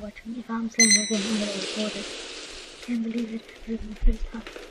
watching if I'm saying again in the recorded. Can't believe it. This is the first time.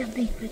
想背一个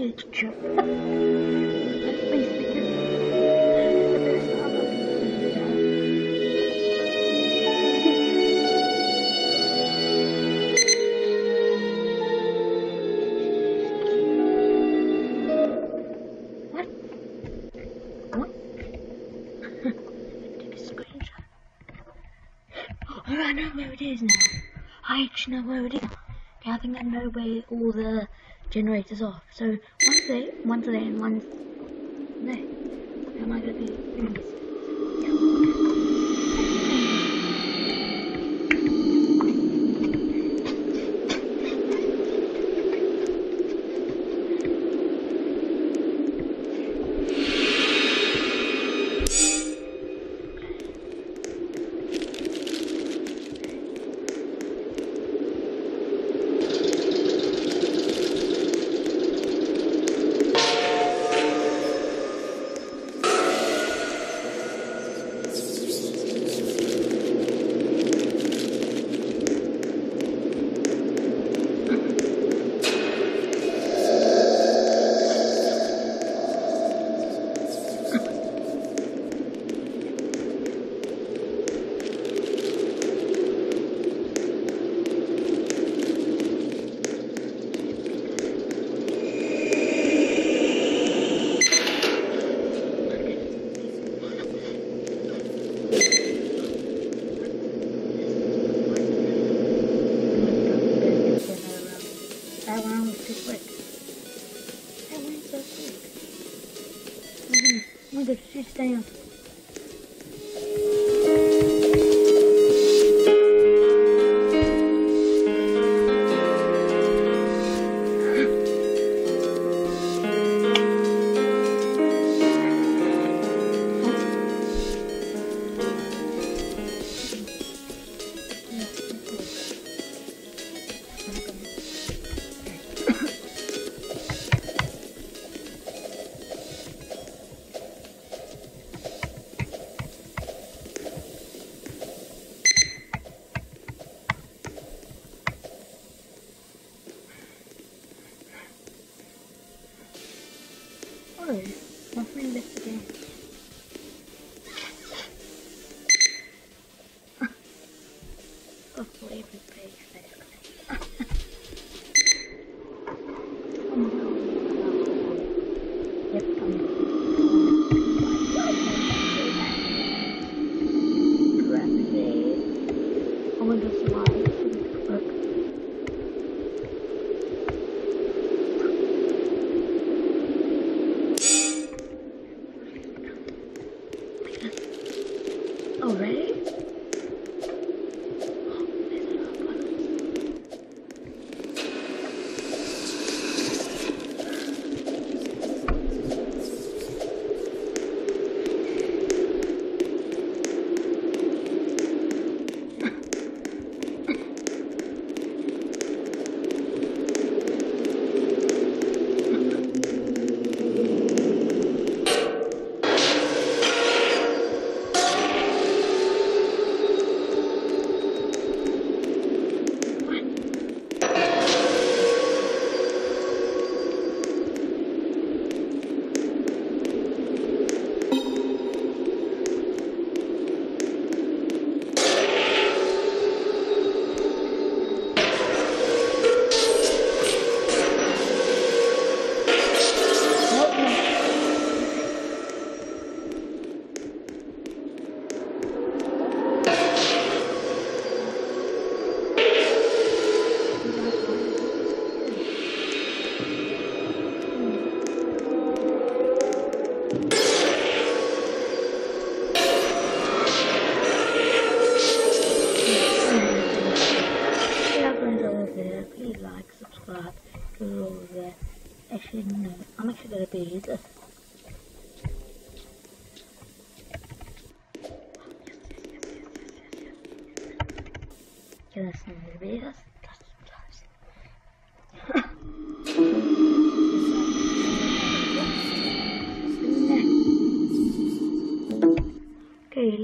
Of What? What? Take a screenshot. Oh, I know where it is now. I actually know where it is. Okay, I think I know where all the generators off. So one's there, one's there, and one's there. Am I gonna be doing this? That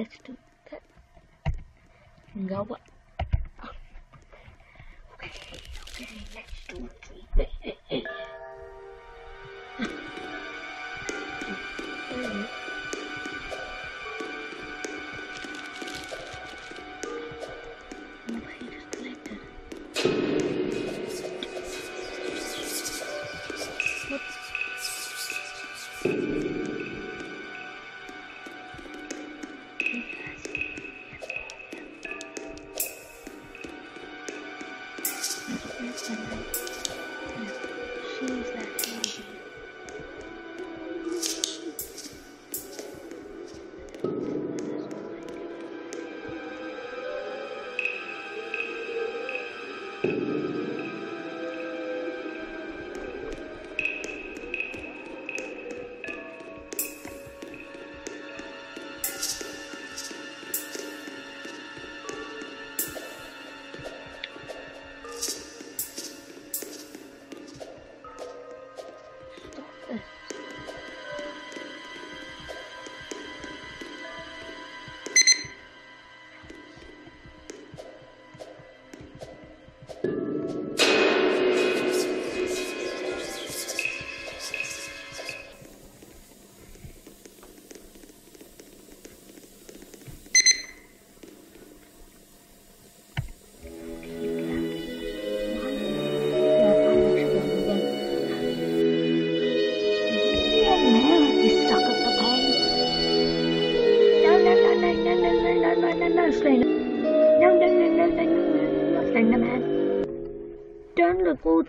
let's do that. Go what? Okay, okay, let's do it.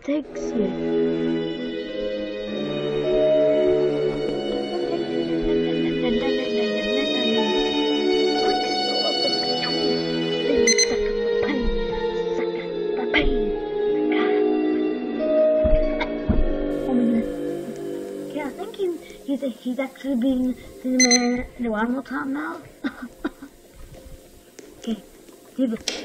takes you. Okay, I think he, he's, actually being to the man one more time now. okay, give it.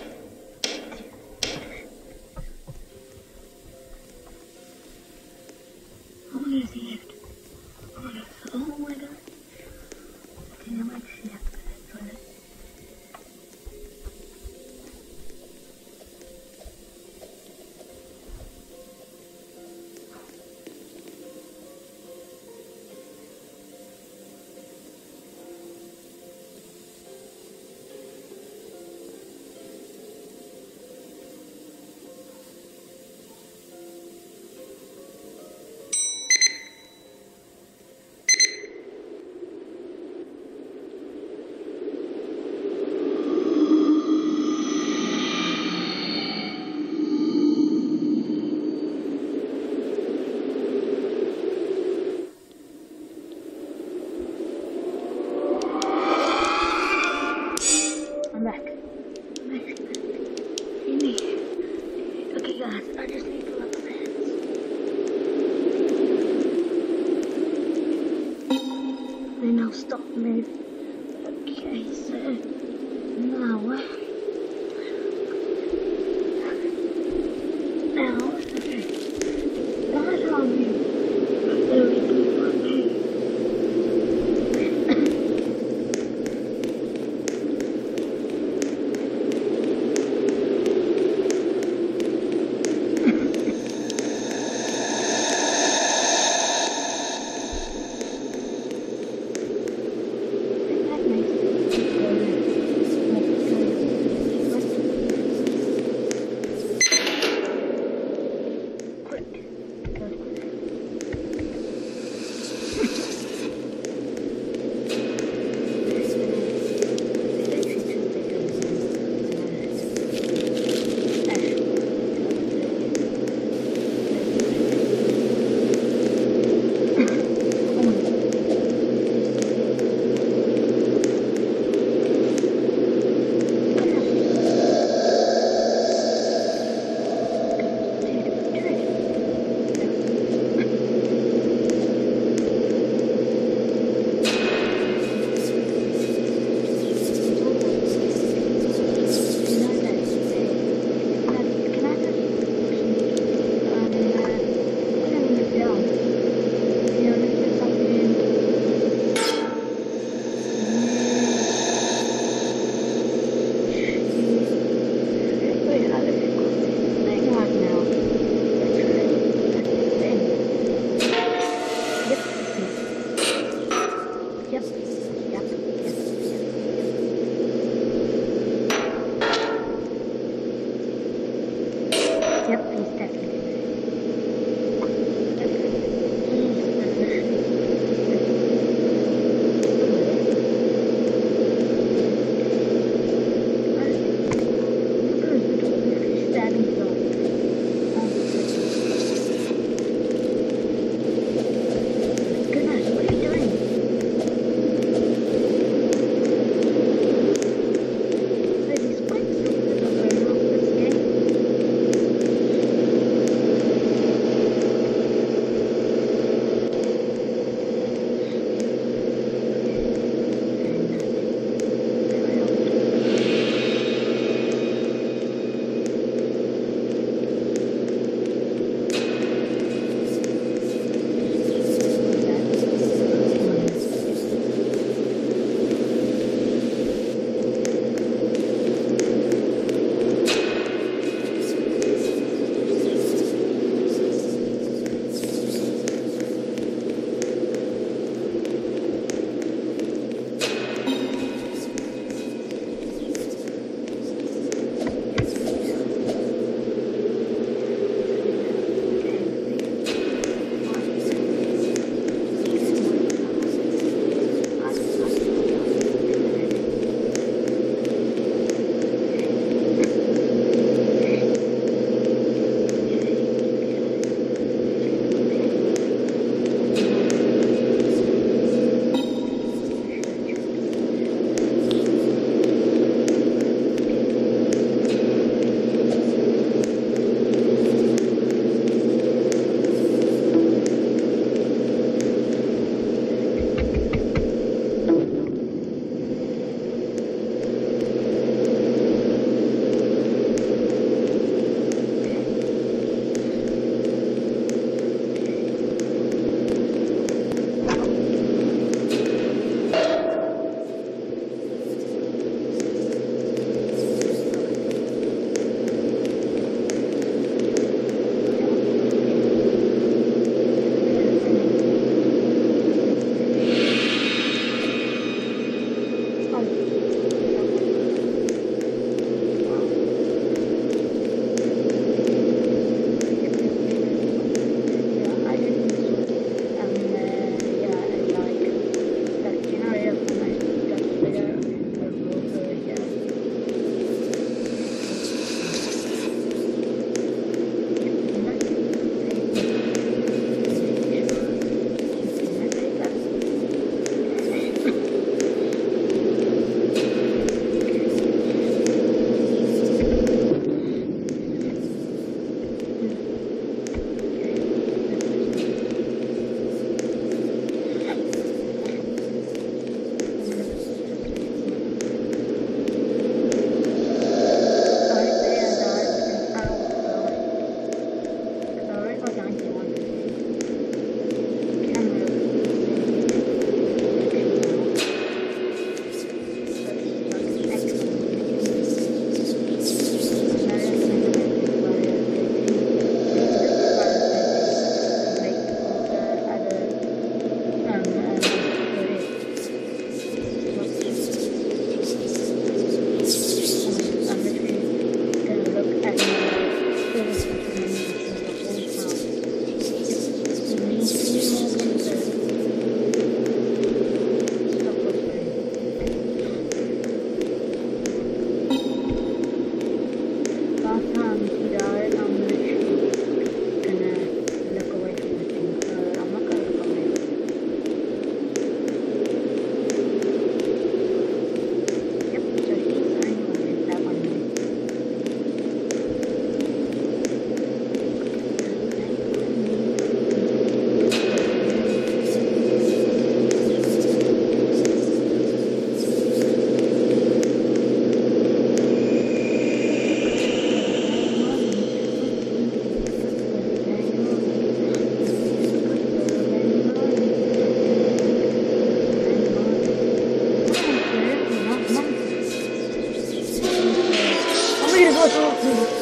go to